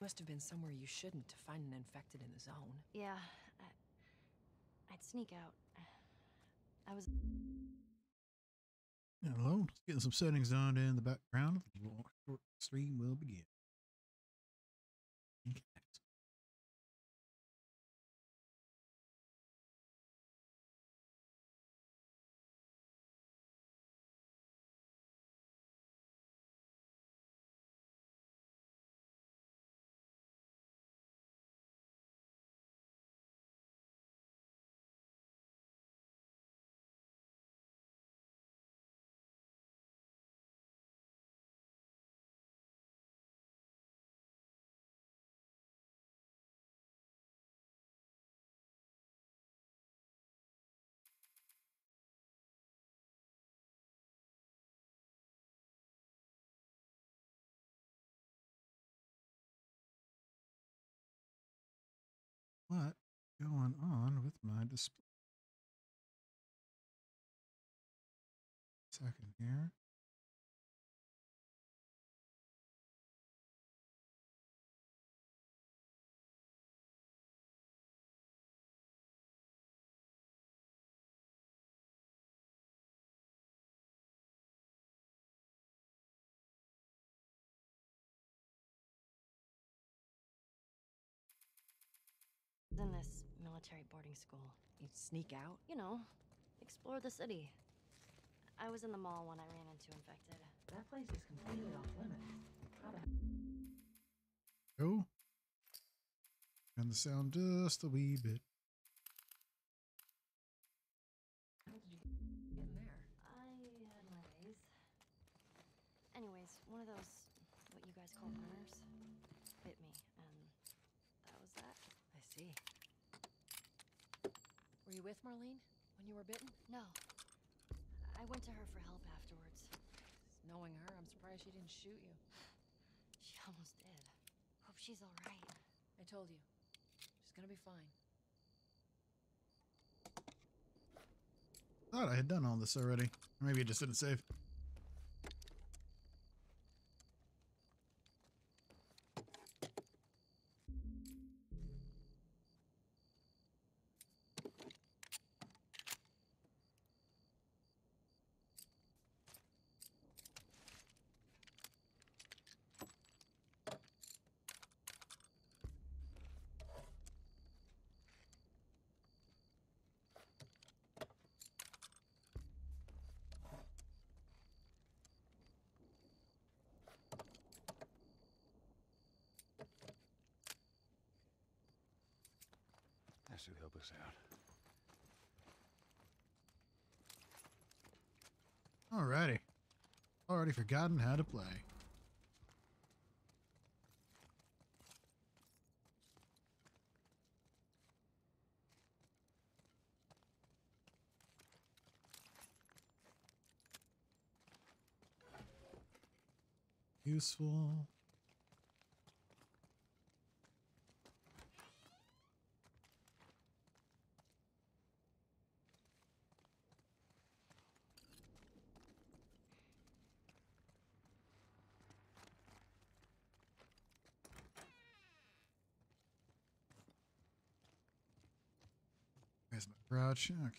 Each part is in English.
Must have been somewhere you shouldn't to find an infected in the zone. Yeah, I, I'd sneak out. I was. Hello, just getting some settings on in the background. The short stream will begin. Going on with my display? Second here. Military boarding school. You'd sneak out? You know, explore the city. I was in the mall when I ran into infected. That place is completely off limits. How the Go. Turn the sound just a wee bit. hell did you get in there? I had my ways. Anyways, one of those, what you guys call runners, bit me, and that was that. I see. Were you with Marlene when you were bitten? No. I went to her for help afterwards. Knowing her, I'm surprised she didn't shoot you. She almost did. Hope she's alright. I told you. She's gonna be fine. Thought I had done all this already. Or maybe it just didn't save. That should help us out. Alrighty. Already forgotten how to play. Useful. Where's my crouch?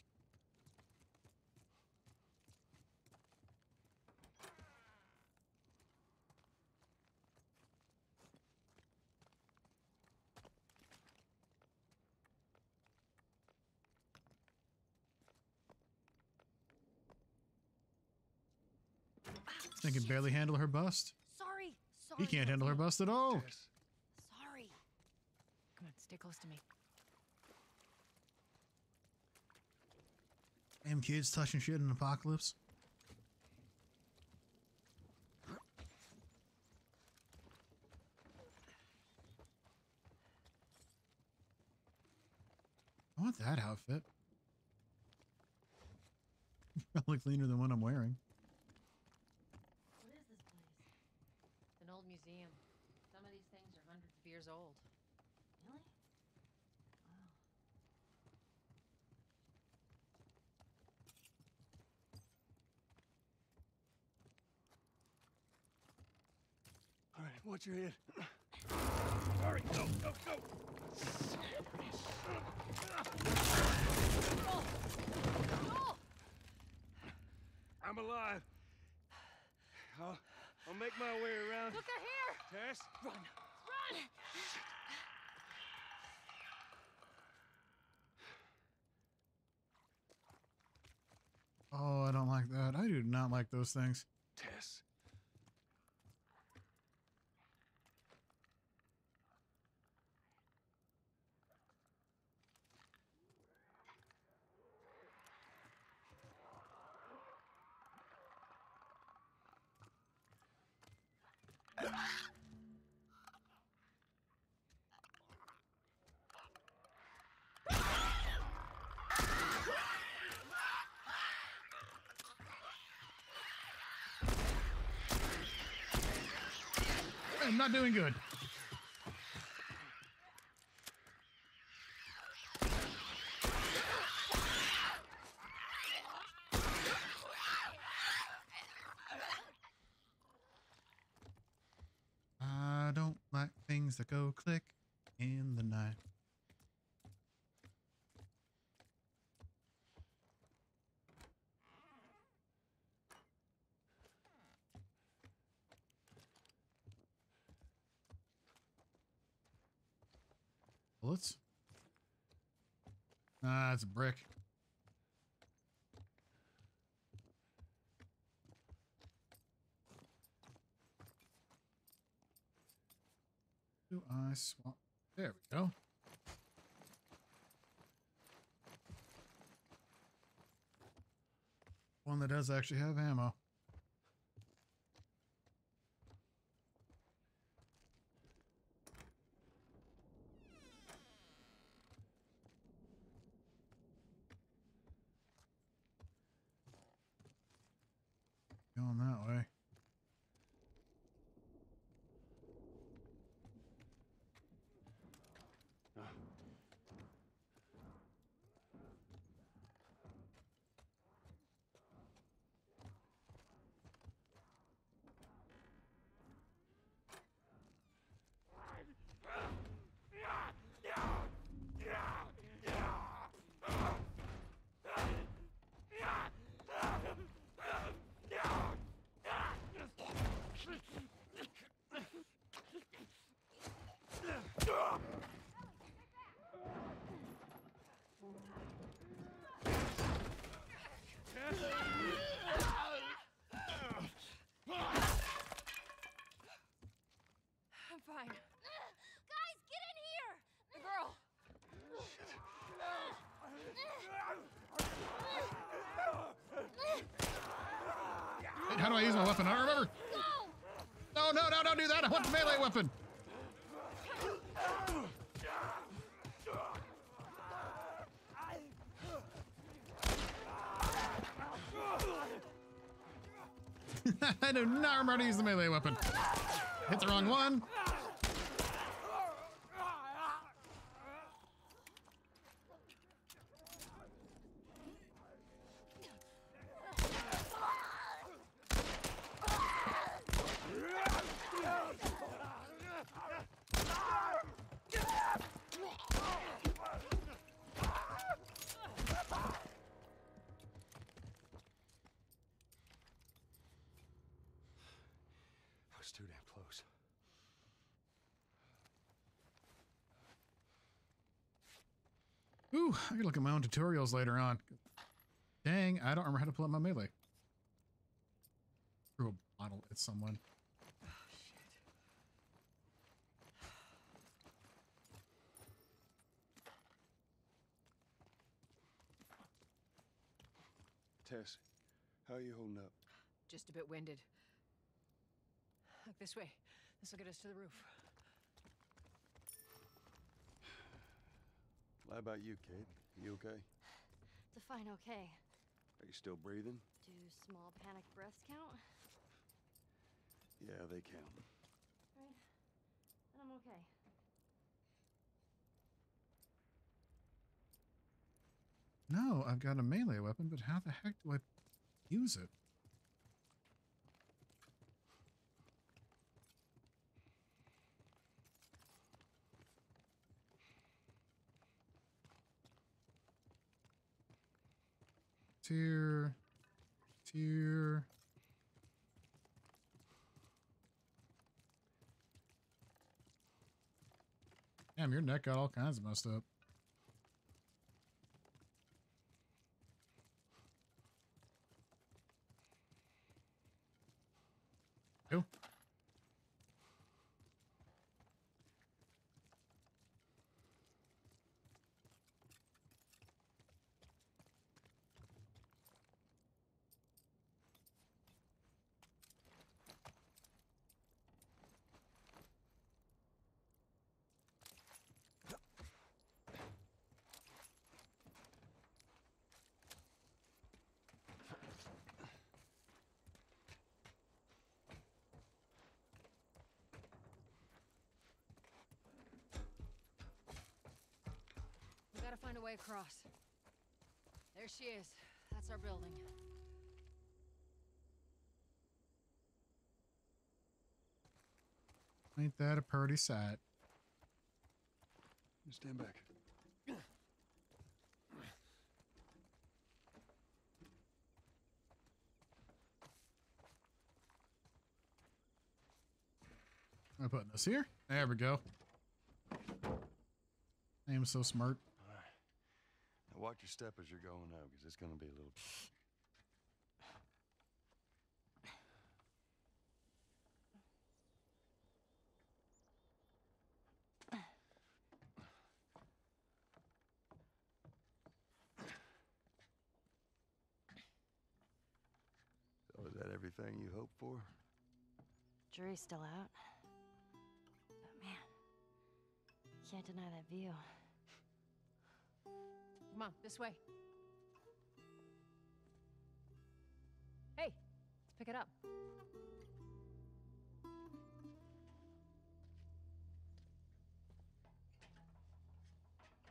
Can barely handle her bust. Sorry! Sorry! He can't handle her bust at all. Sorry! Come on, stay close to me. Damn kids touching shit in apocalypse. I want that outfit. Probably cleaner than what I'm wearing. What is this place? It's an old museum. Some of these things are hundreds of years old. Really? Wow. All right, watch your head. Hurry, go, go, go! I'm alive. I'll, I'll make my way around. Look, they're here! Tess? Run! Run! Oh, I don't like that. I do not like those things. Tess. I'm not doing good. I don't like things that go click in the night. Bullets? Ah, it's a brick. I swap? There we go. One that does actually have ammo. Going that way. I'm fine. Guys, get in here! The girl! Wait, how I use my weapon? I don't remember. No, no, no, don't do that. I want the melee weapon. I do not remember to use the melee weapon. Hit the wrong one. I was too damn close. Ooh, I gotta look at my own tutorials later on. Dang, I don't remember how to pull up my melee. Threw a bottle at someone. Tess, how are you holding up? Just a bit winded. Look this way. This will get us to the roof. How about you, kid? You okay? Define okay. Are you still breathing? Do small panic breaths count? Yeah, they count. Right. Then I'm okay. No, I've got a melee weapon, but how the heck do I use it? It's here. Damn, your neck got all kinds of messed up. Go. Gotta find a way across. There she is. That's our building. Ain't that a pretty sight? You Stand back. I'm putting this here. There we go. I am so smart. Watch your step as you're going out, because it's going to be a little. So is that everything you hoped for? Jury's still out. But man, can't deny that view. Come on, this way. Hey, let's pick it up.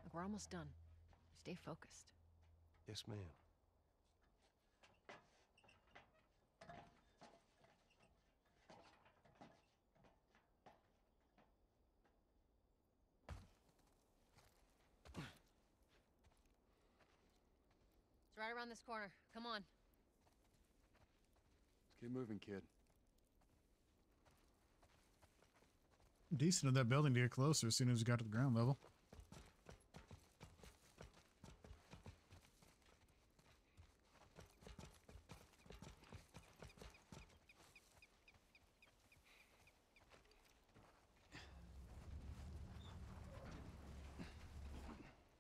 Look, we're almost done. Stay focused. Yes, ma'am. Right around this corner. Come on. Let's keep moving, kid. Decent of that building to get closer as soon as we got to the ground level.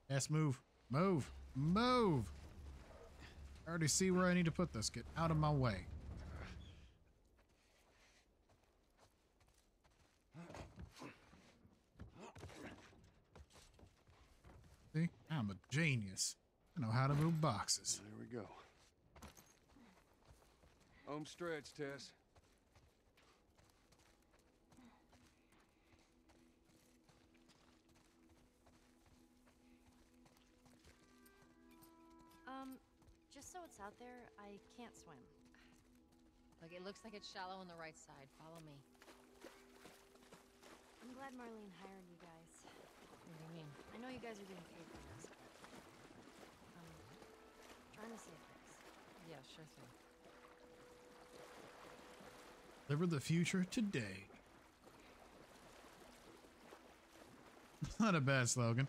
Yes, move. Move. Move. I already see where I need to put this. Get out of my way. See? I'm a genius. I know how to move boxes. There we go. Home stretch, Tess. So it's out there, I can't swim. Look, it looks like it's shallow on the right side. Follow me. I'm glad Marlene hired you guys. What do you mean? I know you guys are getting paid for this, but I'm trying to save face. Yeah, sure thing. Live the future today. Not a bad slogan.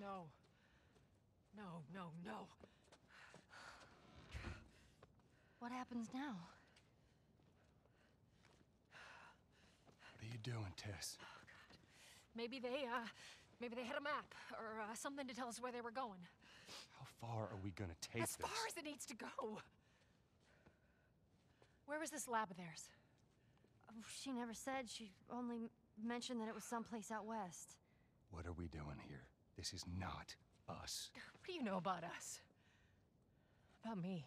No. No, no, no. What happens now? What are you doing, Tess? Maybe they, uh, maybe they had a map or uh, something to tell us where they were going. How far are we gonna take as this? far as it needs to go. Where was this lab of theirs? Oh, she never said. She only mentioned that it was someplace out west. What are we doing here? This is not us. What do you know about us? About me?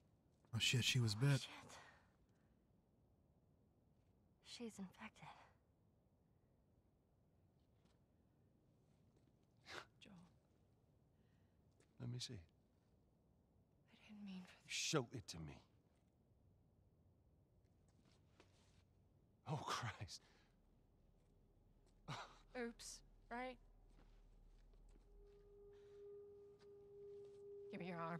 Oh shit, she was bit. Shit. She's infected. Joel, Let me see. I didn't mean for this. Show it to me. Oh, Christ. Oops, right? Give me your arm.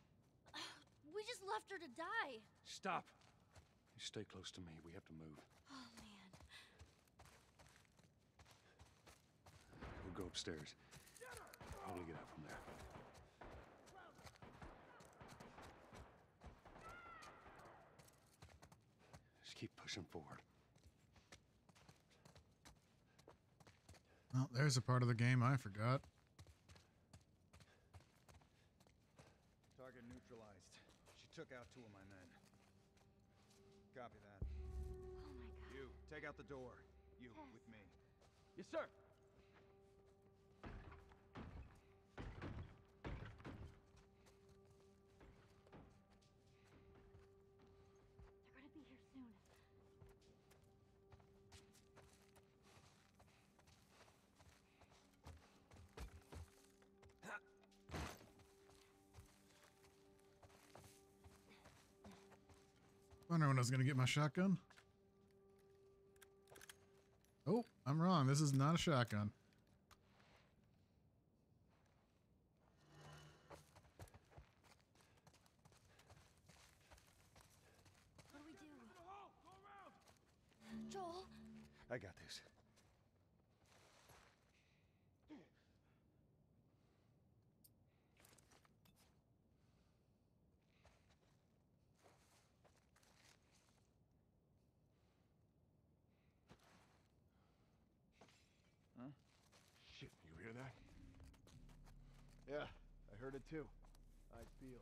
We just left her to die. Stop. You stay close to me. We have to move. Oh man. We'll go upstairs. Probably get out from there. Just keep pushing forward. Well, there's a part of the game I forgot. Took out two of my men. Copy that. Oh my god. You, take out the door. You, Yes. with me. Yes, sir. Wonder when I was gonna get my shotgun. Oh, I'm wrong. This is not a shotgun. What do we do? Joel, I got this. Huh? Shit, you hear that? Yeah, I heard it too. I feel.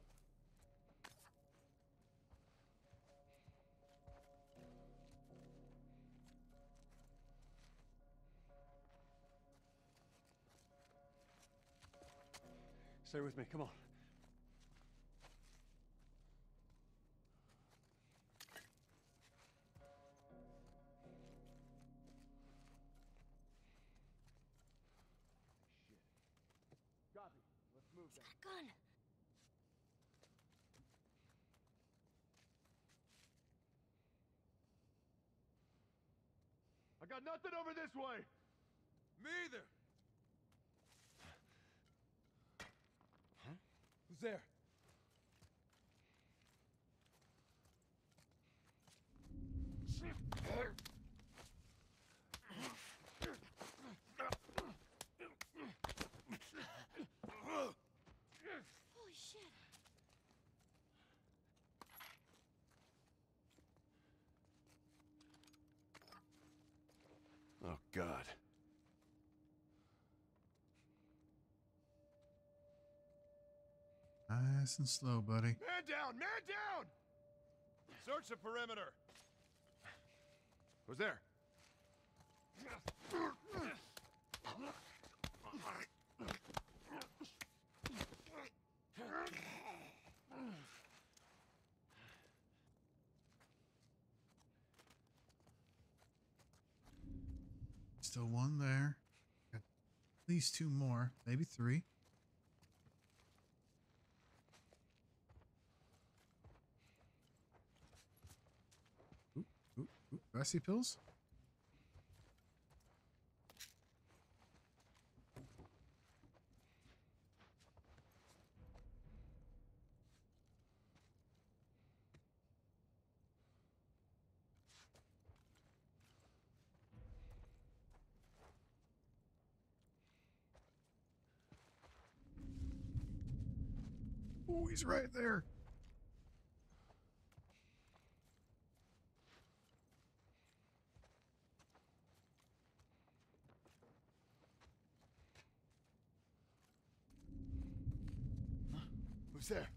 Stay with me. Come on. Got nothing over this way. Me either. Who's there? shit. Oh, God. Nice and slow, buddy. Man down! Man down! Search the perimeter. Who's there? Still one there. Got at least two more, maybe three. I see pills? Oh, he's right there. Who's there?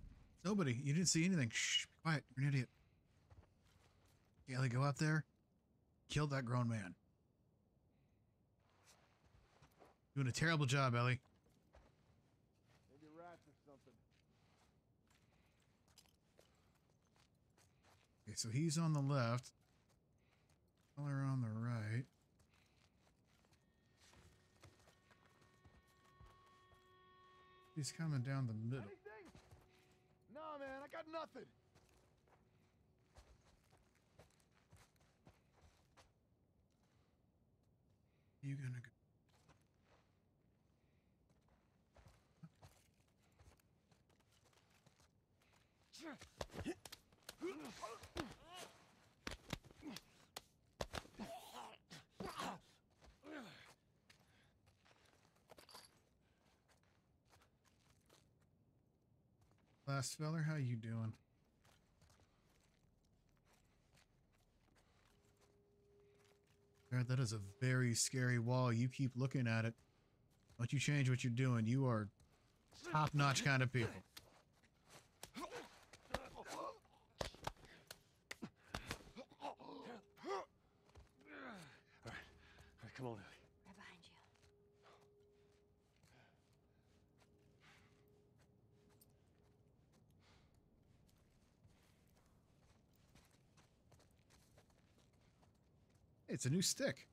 Nobody. You didn't see anything. Shh. Be quiet. You're an idiot. Ellie, go out there. Kill that grown man. Doing a terrible job, Ellie. Maybe rats or something. Okay, so he's on the left. Color on the right. He's coming down the middle. Anything? Nah, man, I got nothing. You gonna go? Last feller, how you doing? God, that is a very scary wall. You keep looking at it. Don't you change what you're doing. You are top-notch kind of people. All right, come on, Ellie. Right behind you. It's a new stick.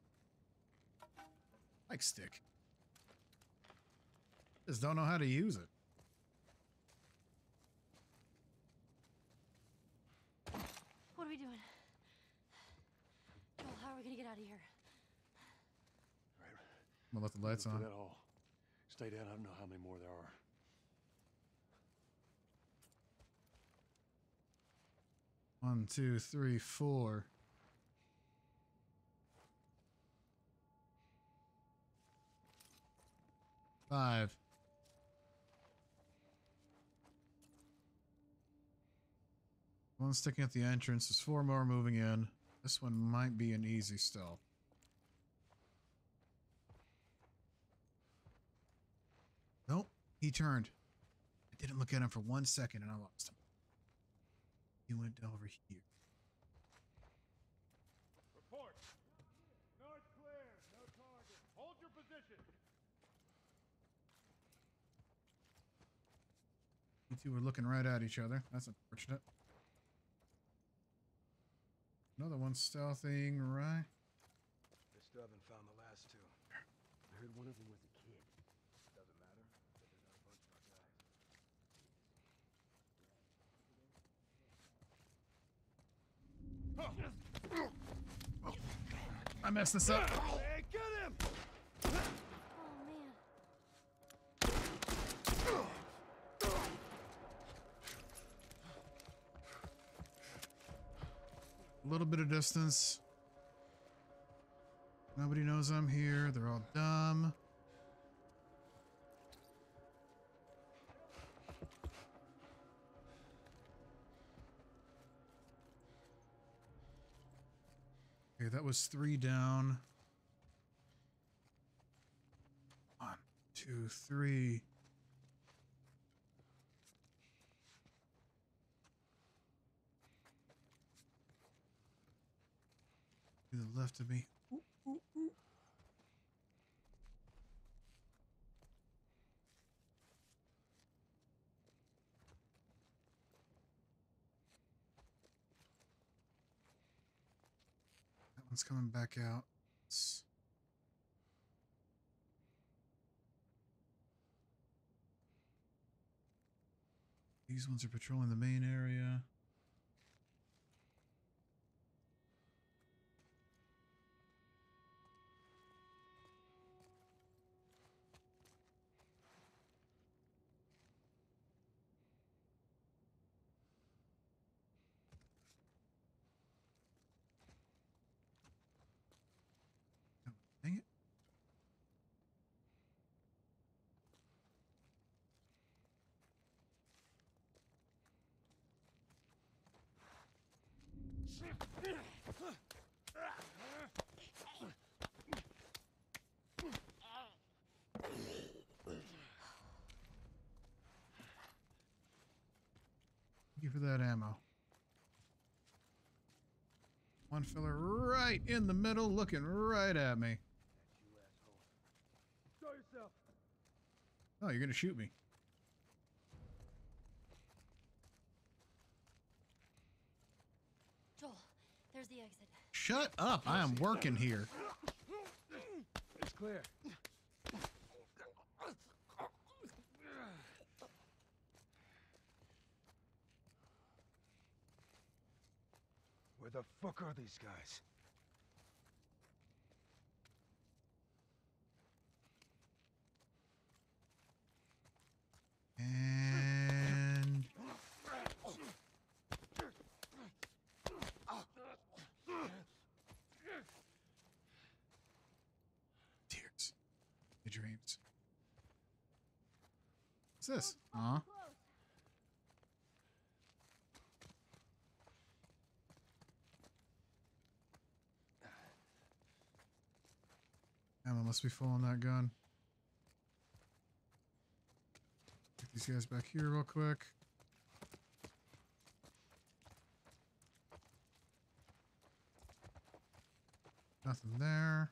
Like stick. Just don't know how to use it. What are we doing? Joel, how are we gonna get out of here? All right, I'm gonna let the lights on. through that hall. Stay down. I don't know how many more there are. One, two, three, four. Five. One sticking at the entrance. There's four more moving in. This one might be an easy stealth. Nope, he turned. I didn't look at him for one second and I lost him. He went over here. Report. North clear. No target. Hold your position. You two were looking right at each other. That's unfortunate. Another one stealthing right. They still haven't found the last two. I heard one of them was a kid. Doesn't matter. But not a bunch of our guys. I messed this up. distance. Nobody knows I'm here. They're all dumb. Okay, that was three down. One, two, three. The left of me. Ooh, ooh, ooh. That one's coming back out. It's- These ones are patrolling the main area. Oh, dang it. Thank you for that ammo. One fella right in the middle looking right at me. Show yourself. Oh, you're gonna shoot me. Joel, there's the exit. Shut up. I am working here. It's clear. Where the fuck are these guys? And tears. The dreams. What's this? Aw. Ammo must be full on that gun. Get these guys back here real quick. Nothing there.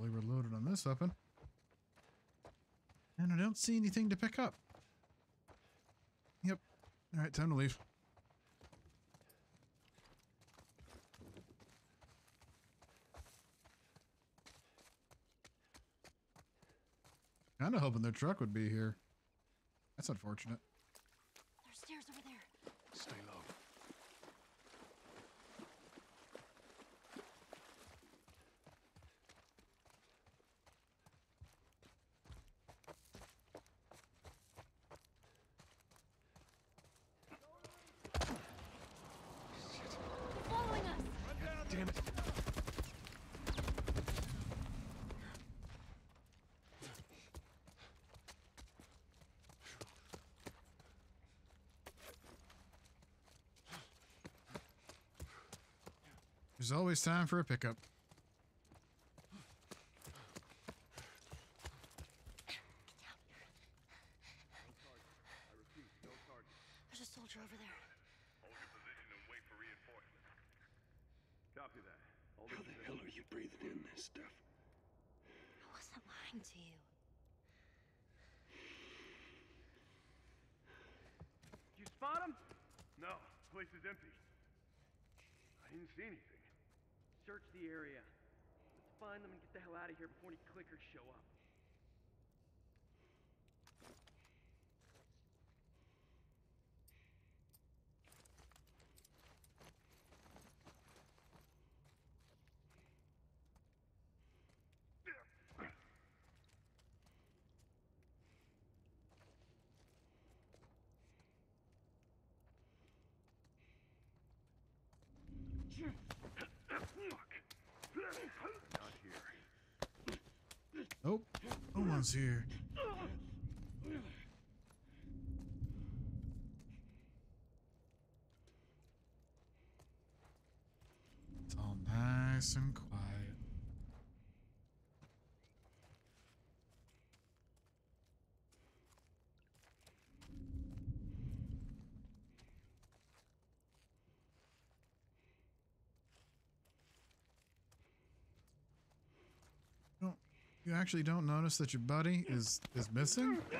Fully reloaded on this weapon. And I don't see anything to pick up. Yep. All right, time to leave. Kind of hoping their truck would be here. That's unfortunate. There's stairs over there. Stay low. They're following us. Damn it. There's always time for a pickup. here before any clickers show up. Shit! Nope. No one's here. Actually don't notice that your buddy is is missing? Oh,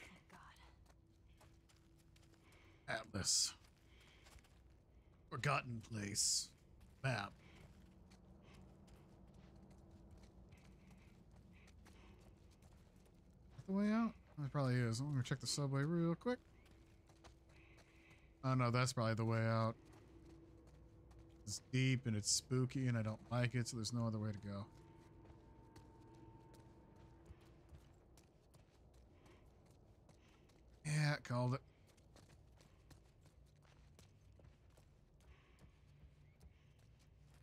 thank God. Atlas. Forgotten place. Map. The way out? That probably is. I'm gonna check the subway real quick. Oh no, that's probably the way out. It's deep and it's spooky and I don't like it, so there's no other way to go. Yeah, called it.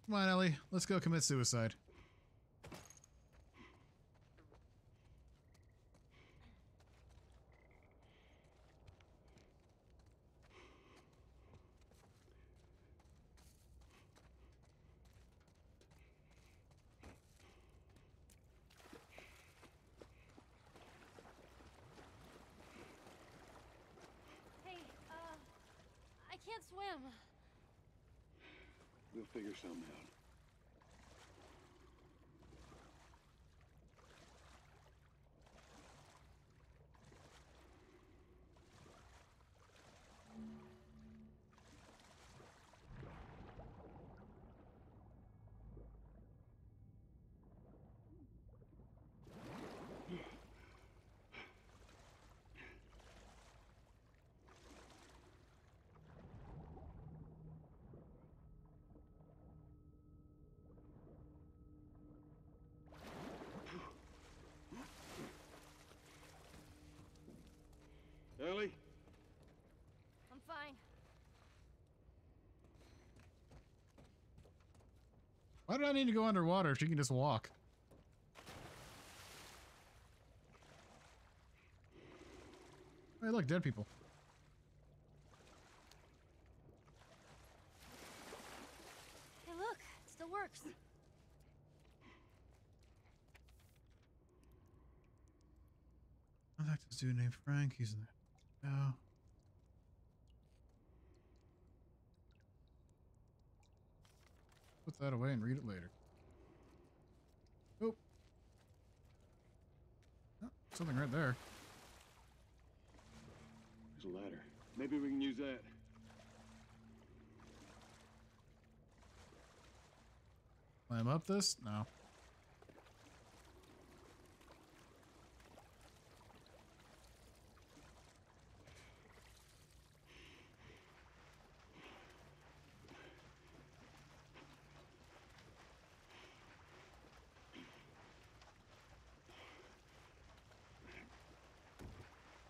Come on, Ellie. Let's go commit suicide. Hey, uh, I can't swim. We'll figure something out. Ellie? I'm fine. Why do I need to go underwater if she can just walk? Hey, look, dead people. Hey, look, it still works. I like this dude named Frank. He's in there. No. Put that away and read it later. Oh. Oh, something right there. There's a ladder. Maybe we can use that. Climb up this? No.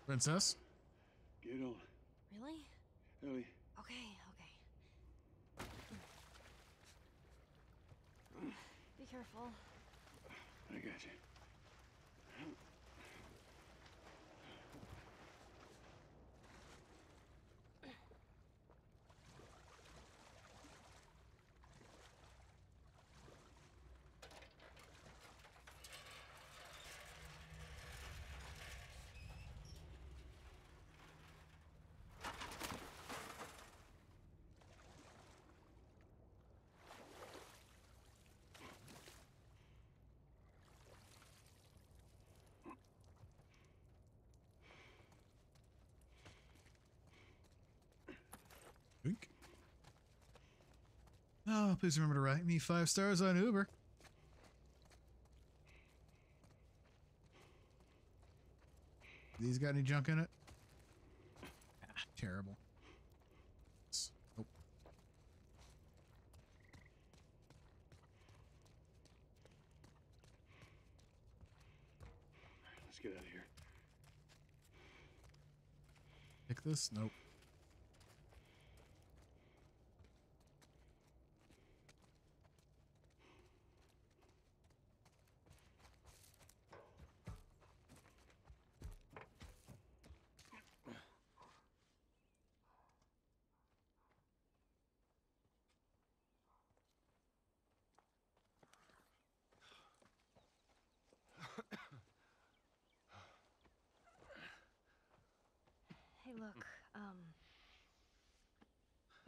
Princess? Get on. Really? Ellie, Okay, okay. Be careful. I got you. Wink. Oh, please remember to write me five stars on Uber. These got any junk in it? Ah, terrible. Nope. Let's get out of here. Pick this? Nope.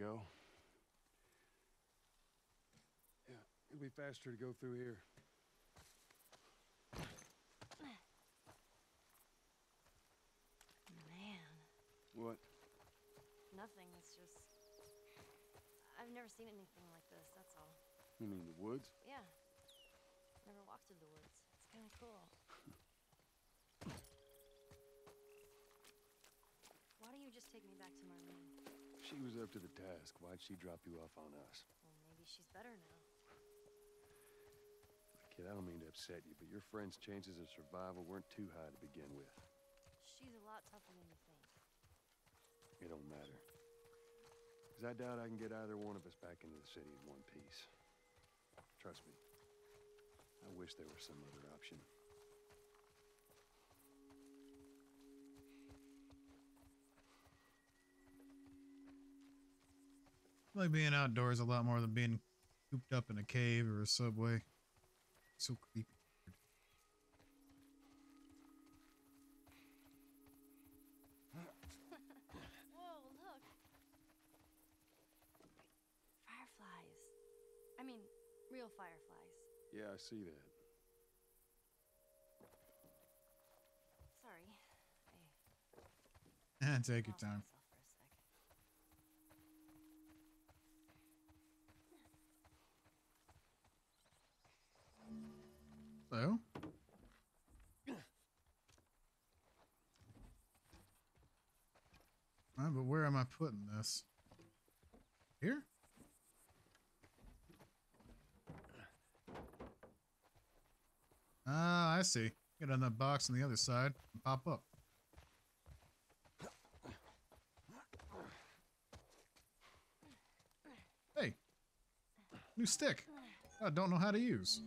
go. Yeah, it'll be faster to go through here. Man. What? Nothing. It's just. I've never seen anything like this, that's all. You mean the woods? Yeah. Never walked through the woods. It's kind of cool. Why don't you just take me back to Marlene? She was up to the task. Why'd she drop you off on us? Well, maybe she's better now. Kid, I don't mean to upset you, but your friend's chances of survival weren't too high to begin with. She's a lot tougher than you think. It don't matter. Because I doubt I can get either one of us back into the city in one piece. Trust me. I wish there was some other option. Like being outdoors a lot more than being cooped up in a cave or a subway. So creepy. Whoa, look! Fireflies. I mean, real fireflies. Yeah, I see that. Sorry. I And take your lost time. myself for a sec. So? Uh, but where am I putting this? Here? Ah, I see. Get on that box on the other side and pop up. Hey, new stick. I don't know how to use.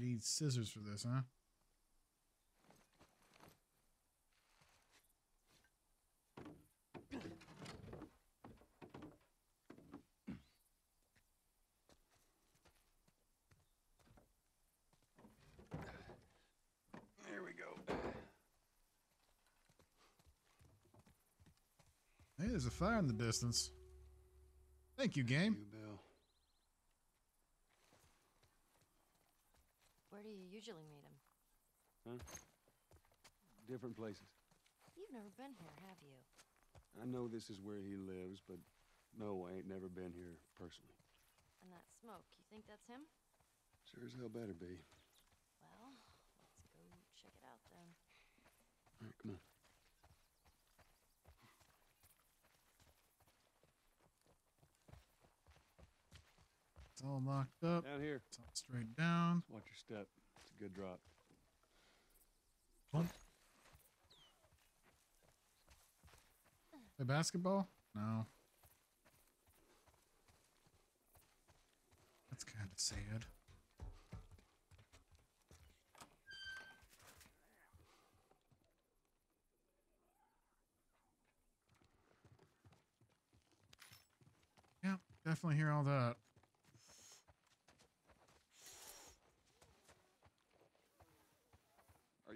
Need scissors for this, huh? There we go. Hey, there's a fire in the distance. Thank you, game. You, Bill. Where do you usually meet him? Huh? Different places. You've never been here, have you? I know this is where he lives, but no, I ain't never been here personally. And that smoke, you think that's him? Sure as hell better be. Well, let's go check it out then. All right, come on. It's all locked up. Down here. It's all straight down. Watch your step. A good drop. Boom. Play basketball? No. That's kind of sad. Yeah, definitely hear all that.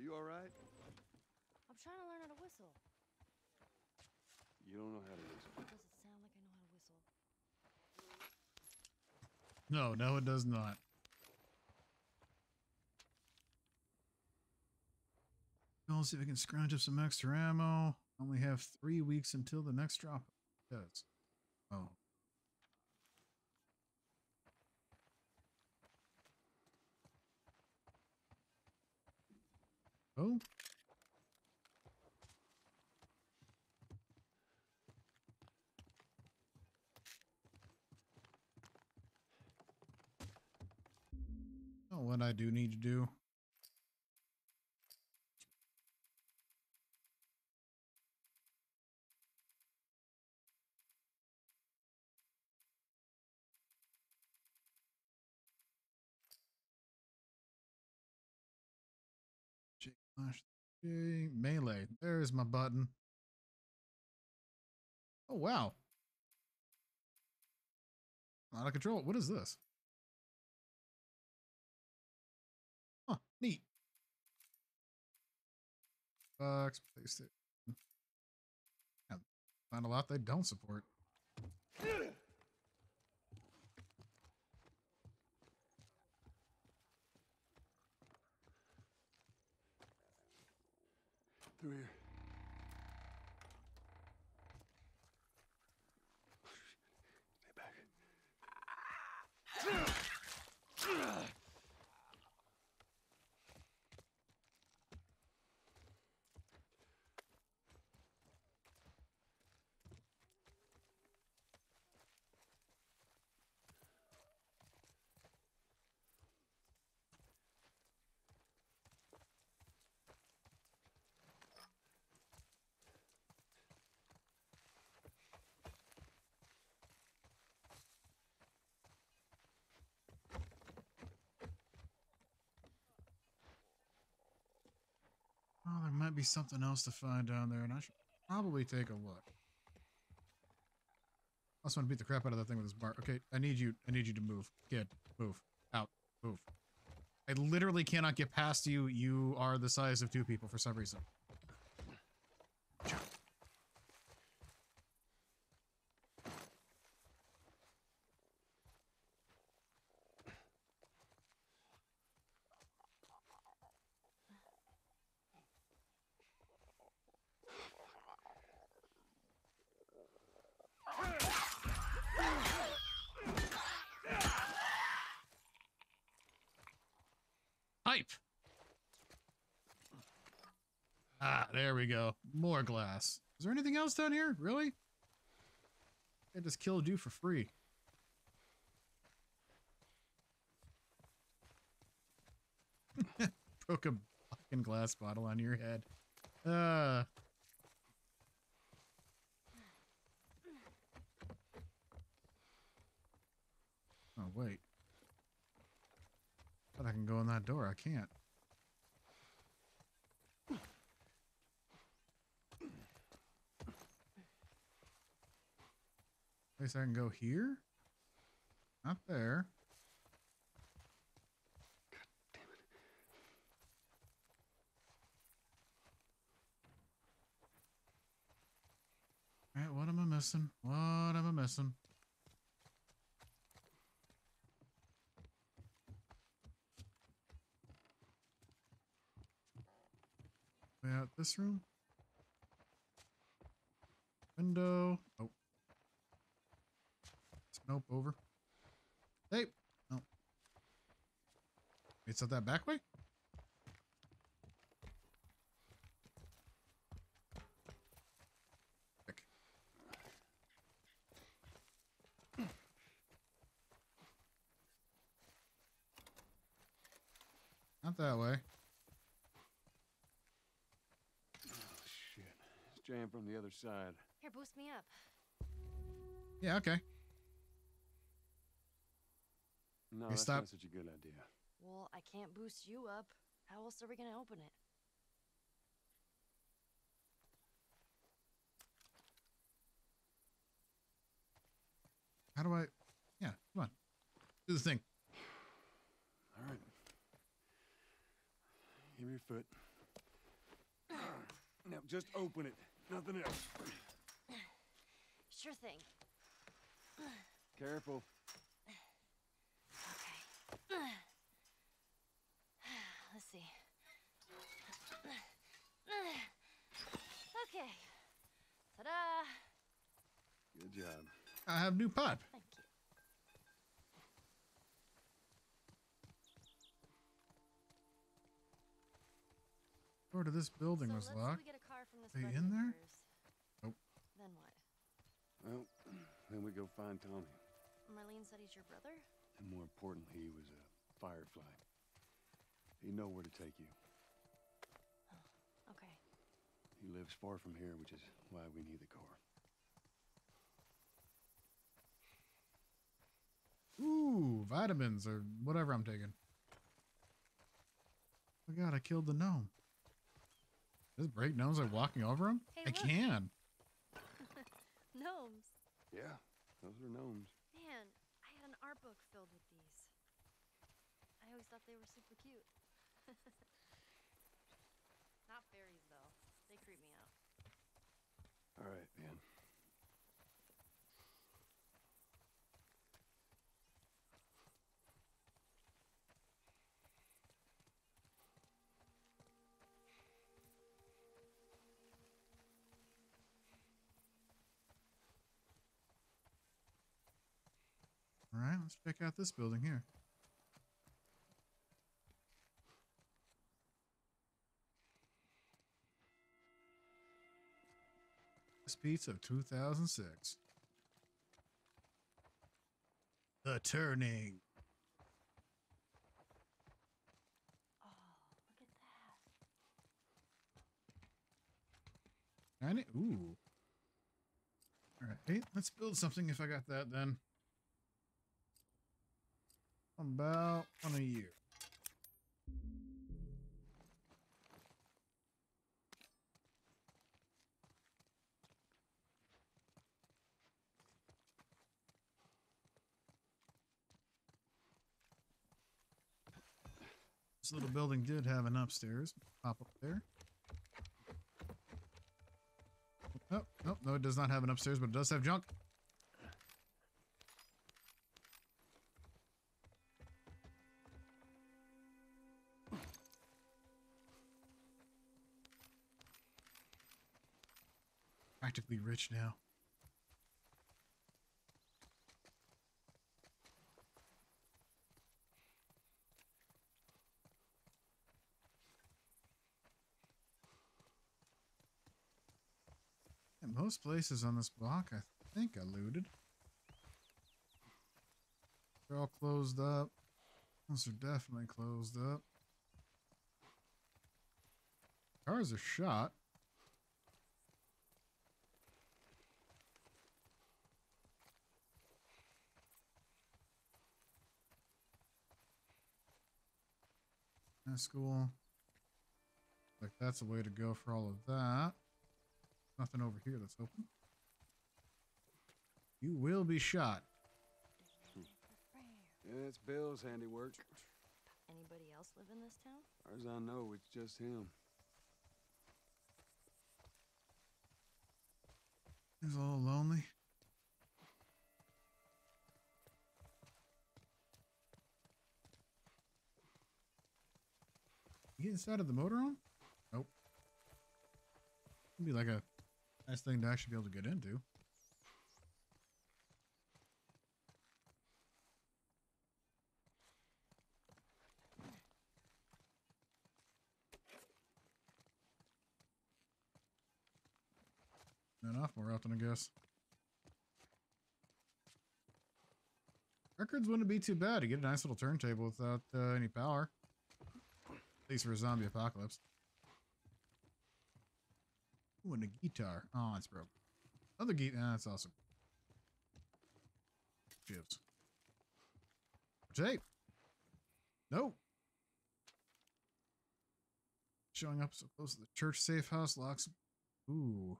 You all right? I'm trying to learn how to whistle. You don't know how to whistle. Does it sound like I know how to whistle? No, no, it does not. I'll see if I can scrounge up some extra ammo. Only have three weeks until the next drop. Yes. Oh. Oh. Oh, what I do need to do. Slash melee. There's my button. Oh wow. Out of control. What is this? Huh, neat. Xbox, PlayStation. Yeah, find a lot they don't support. Through here. Stay back. Be something else to find down there, and I should probably take a look. I also want to beat the crap out of that thing with this bar. Okay, I need you. I need you to move, kid. Move out. Move. I literally cannot get past you. You are the size of two people for some reason. Pipe. Ah, there we Glass. Is there anything else down here? Really? I just killed you for free. Broke a fucking glass bottle on your head. Uh. Oh, wait. But I can go in that door. I can't. Least I can go here? Not there. God damn it. Alright, what am I missing? What am I missing? Way out this room? Window. Oh. Nope, over. Hey. No. It's not that back way? Not that way. Oh, shit. It's jammed from the other side. Here, boost me up. Yeah, okay. No, Hey, that's stop. not such a good idea. Well, I can't boost you up. How else are we gonna open it? How do I? Yeah, come on. Do the thing. All right. Give me your foot. Now, just open it. Nothing else. Sure thing. Careful. Okay. Let's see. Okay. Ta-da! Good job. I have new pipe. Thank you. Door to this building so was let's say locked. we get a car from this Are you in there? yours. Nope. Then what? Well, then we go find Tommy. Marlene said he's your brother? And more importantly, he was a firefly. He know where to take you. Oh, okay. He lives far from here, which is why we need the car. Ooh, vitamins or whatever I'm taking. Oh god, I killed the gnome. Does it break gnomes like walking over them? Hey, I look. can. Gnomes. Yeah, those are gnomes. Man, I had an art book filled with these. I always thought they were super cute. Not fairies, though. They creep me out. All right, man. All right, let's check out this building here. This pizza of 2006. The Turning. Oh, look at that. Ooh. All right, hey, let's build something if I got that then. About one a year. This little building did have an upstairs. Pop up there. Oh, no, no, it does not have an upstairs, but it does have junk. Practically rich now. And most places on this block, I think I looted. They're all closed up. Those are definitely closed up. Cars are shot. That's cool. Like that's a way to go for all of that. Nothing over here that's open. You will be shot. Yeah, it's Bill's handiwork. Anybody else live in this town? As I know, it's just him. He's a little lonely. You get inside of the motorhome? Nope. It'd be like a nice thing to actually be able to get into. Not off more often, I guess. Records wouldn't be too bad to get a nice little turntable without uh, any power. At least for a zombie apocalypse. Ooh, and a guitar. Oh, it's broke. Another guitar. Ah, that's awesome. Chips. Tape. No. Showing up so close to the church safe house locks. Ooh.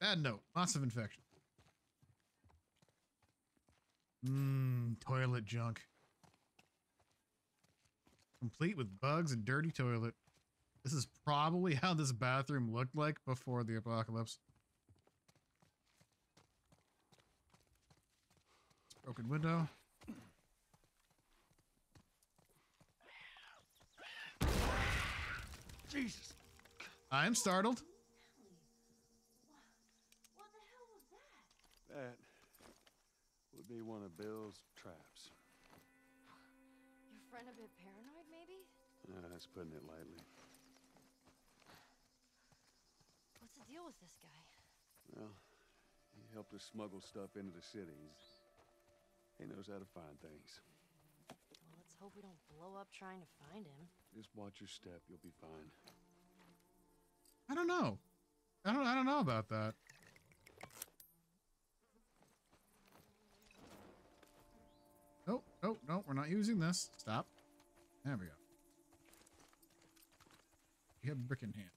Bad note. Lots of infection. Mmm, toilet junk. Complete with bugs and dirty toilet. This is probably how this bathroom looked like before the apocalypse. Broken window. Jesus! I'm startled. What the hell was that? That would be one of Bill's traps. Your friend a bit paranoid, maybe? Uh, that's putting it lightly. What's the deal with this guy? Well, he helped us smuggle stuff into the cities. He knows how to find things. Well, let's hope we don't blow up trying to find him. Just watch your step, you'll be fine. I don't know. I don't I don't know about that. Oh, oh, no, we're not using this. Stop. There we go. You have a brick in hand.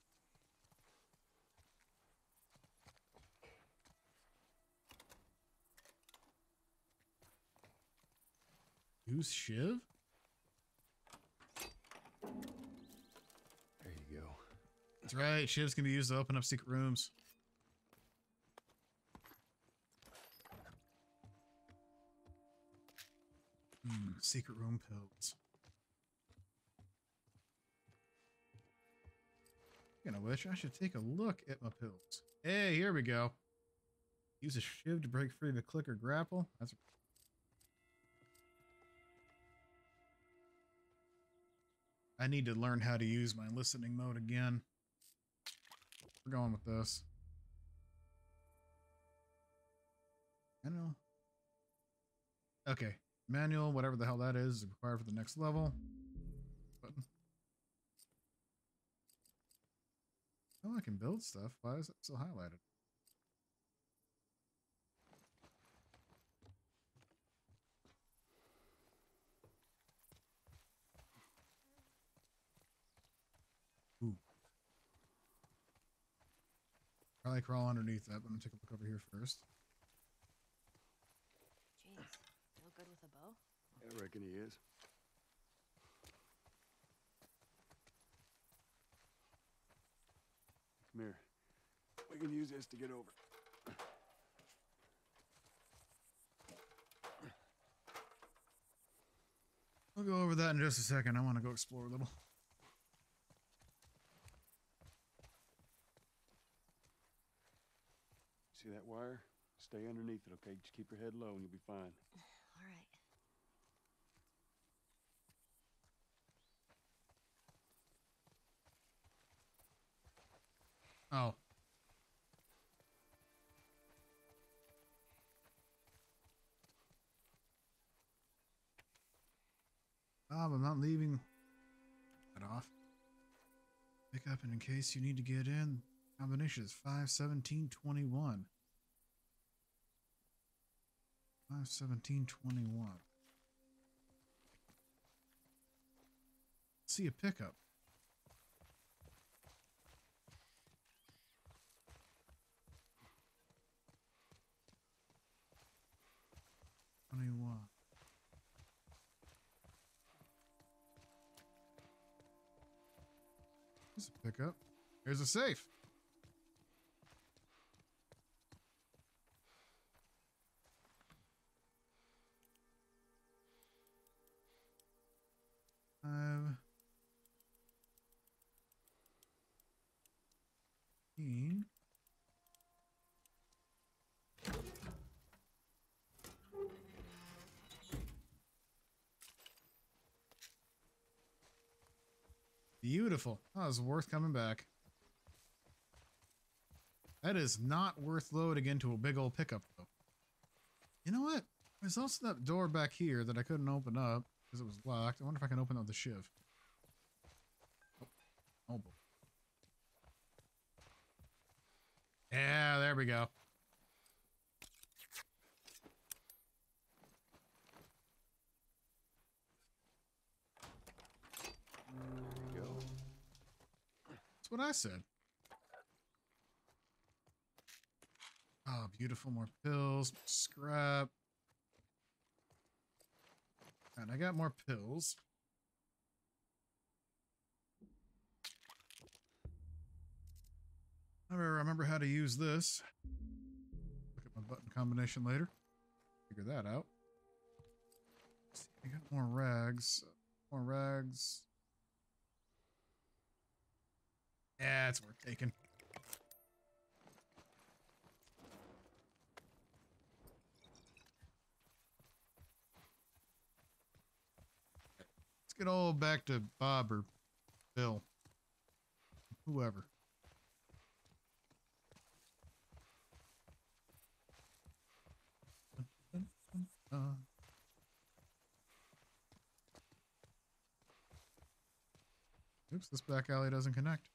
Use Shiv? There you go. That's right. Shivs can be used to open up secret rooms. Hmm, secret room pills. Speaking of which, I should take a look at my pills. Hey, here we go. Use a shiv to break free of a clicker grapple. That's I need to learn how to use my listening mode again. We're going with this. Manual. Okay. Manual, whatever the hell that is, is required for the next level. Button. Oh, I can build stuff. Why is it still highlighted? Ooh. Probably crawl underneath that, but I'm gonna take a look over here first. Jeez, feel good with a bow? I reckon he is. Come here. We can use this to get over. We'll go over that in just a second. I want to go explore a little. See that wire? Stay underneath it, okay? Just keep your head low and you'll be fine. All right. Oh. Bob, I'm not leaving. That off. Pick up and in case you need to get in. Combination is 51721. 51721. See a pickup. Twenty-one. There's a pickup. There's a safe. Five. Fifteen. Beautiful. Oh, that was worth coming back. That is not worth loading into a big old pickup, though. You know what? There's also that door back here that I couldn't open up because it was locked. I wonder if I can open up the shiv. Oh, oh boy. Yeah, there we go. There you go. That's what I said. Oh, beautiful. More pills, scrap. And I got more pills. I remember how to use this. Look at my button combination later. Figure that out. See, I got more rags. More rags. Yeah, it's worth taking. Get all back to Bob or Bill. Whoever. Uh, oops, this back alley doesn't connect.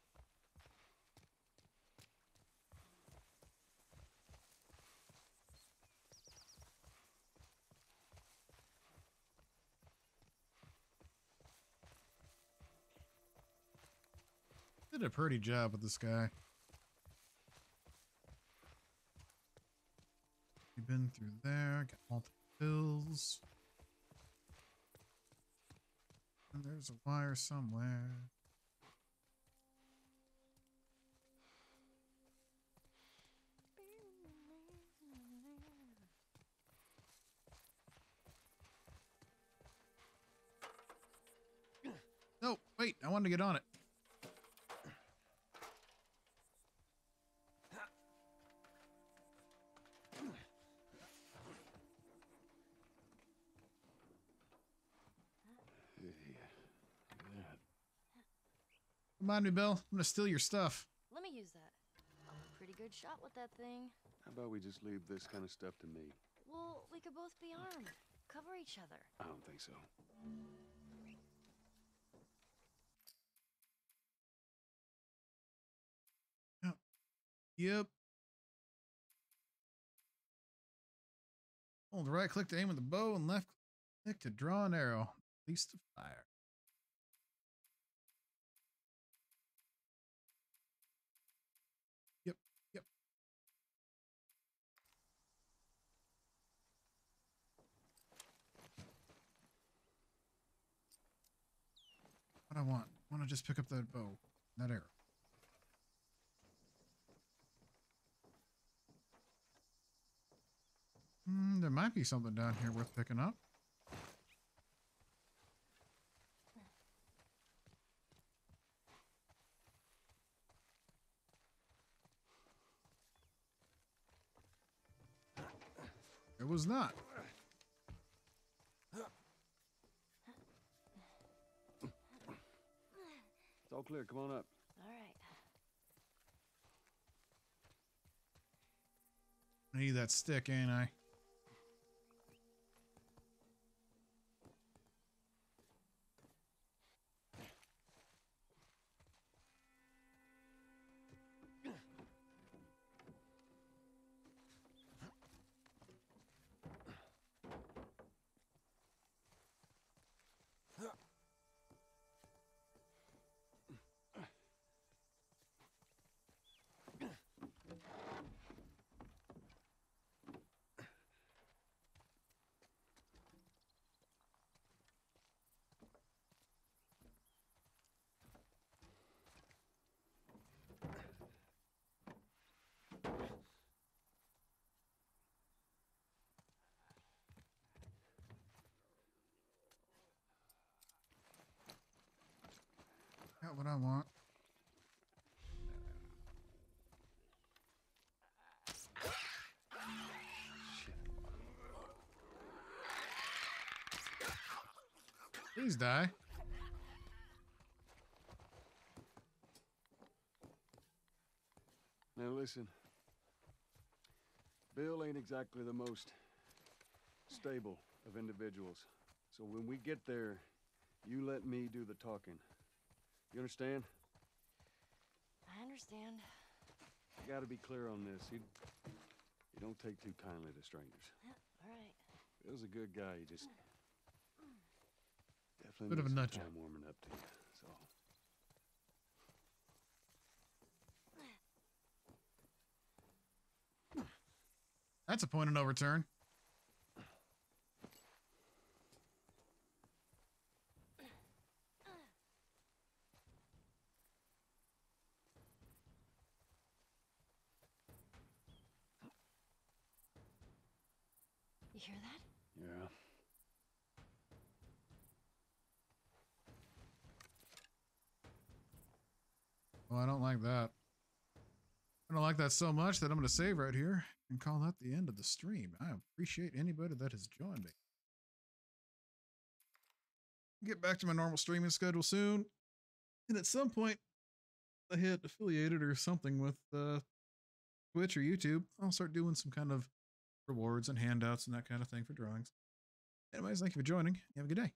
Did a pretty job with this guy. You've been through there, got multiple pills. And there's a wire somewhere. No, wait, I wanted to get on it. Remind me, Bill. I'm gonna steal your stuff. Let me use that. I'm a pretty good shot with that thing. How about we just leave this kind of stuff to me? Well, we could both be armed. Cover each other. I don't think so. Yep. Hold the right click to aim with the bow and left click to draw an arrow. Release to fire. Yep, yep. What I want. I want to just pick up that bow, that arrow. Hmm, there might be something down here worth picking up. It was not. It's all clear. Come on up. All right. I need that stick, ain't I? What I want. Please die. Now listen. Bill ain't exactly the most stable of individuals. So when we get there, you let me do the talking. You understand? I understand. You gotta be clear on this. You, you don't take too kindly to strangers. All right. Bill's a good guy. You just definitely Bit of a some nut job. time warming up to you. That's all. That's a point of no return. Hear that? Yeah. Oh, I don't like that. I don't like that so much that I'm going to save right here and call that the end of the stream. I appreciate anybody that has joined me. Get back to my normal streaming schedule soon. And at some point, I hit affiliated or something with uh, Twitch or YouTube. I'll start doing some kind of rewards and handouts and that kind of thing for drawings. Anyways, thank you for joining. You have a good day.